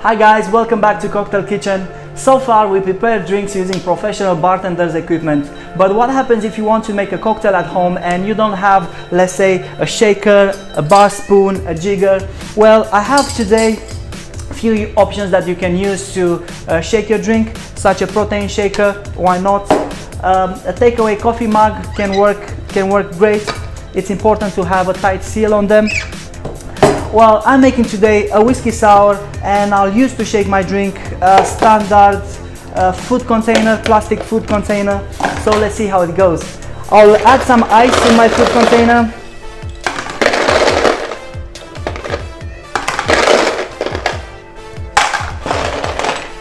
Hi guys, welcome back to Cocktail Kitchen. So far we prepared drinks using professional bartenders equipment. But what happens if you want to make a cocktail at home and you don't have, let's say, a shaker, a bar spoon, a jigger? Well, I have today few options that you can use to uh, shake your drink, such a protein shaker, why not? Um, a takeaway coffee mug can work, can work great. It's important to have a tight seal on them. Well, I'm making today a whiskey sour and I'll use to shake my drink a standard uh, food container, plastic food container. So let's see how it goes. I'll add some ice in my food container.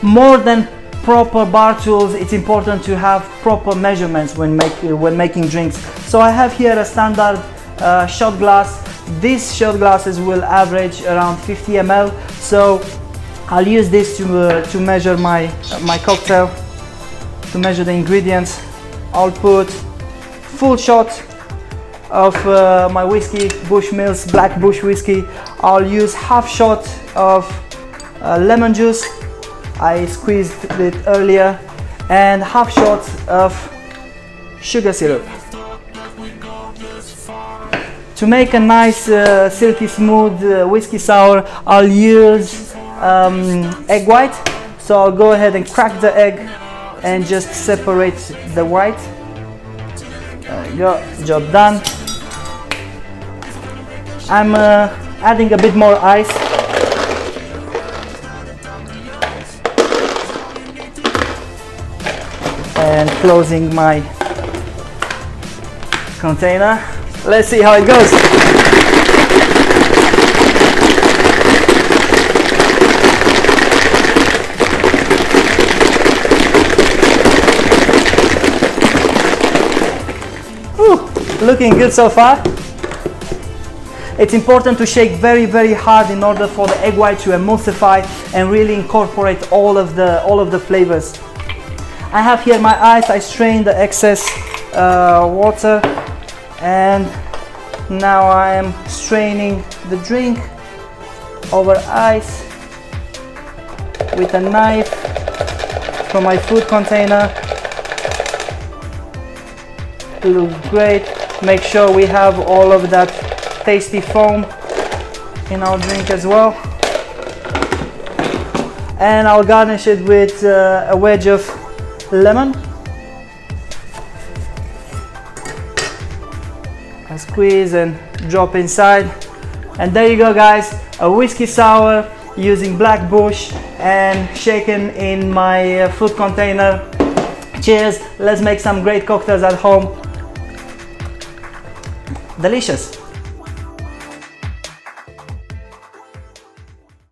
More than proper bar tools, it's important to have proper measurements when, make, when making drinks. So I have here a standard uh, shot glass these shot glasses will average around 50 ml, so I'll use this to, uh, to measure my, uh, my cocktail, to measure the ingredients. I'll put full shot of uh, my whiskey, Bushmills Black Bush whiskey. I'll use half shot of uh, lemon juice. I squeezed it earlier and half shot of sugar syrup. To make a nice uh, silky smooth uh, whiskey sour, I'll use um, egg white. So I'll go ahead and crack the egg and just separate the white. There we go, job done. I'm uh, adding a bit more ice. And closing my container. Let's see how it goes. Looking good so far. It's important to shake very, very hard in order for the egg white to emulsify and really incorporate all of the, all of the flavors. I have here my ice, I strain the excess uh, water and now I am straining the drink over ice with a knife from my food container. It looks great. Make sure we have all of that tasty foam in our drink as well. And I'll garnish it with uh, a wedge of lemon and squeeze and drop inside. And there you go guys a whiskey sour using black bush and shaken in my uh, food container. Cheers. Let's make some great cocktails at home. Delicious